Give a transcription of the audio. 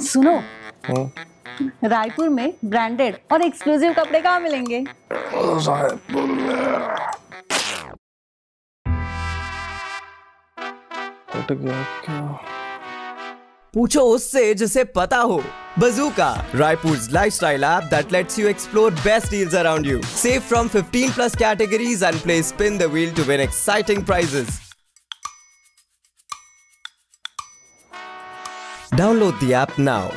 सुनो। रायपुर में ब्रांडेड और एक्सक्लूसिव कपड़े कहाँ मिलेंगे? पूछो उससे जिसे पता हो। बजूका Raipur lifestyle app that lets you explore best deals around you save from 15 plus categories and play spin the wheel to win exciting prizes Download the app now.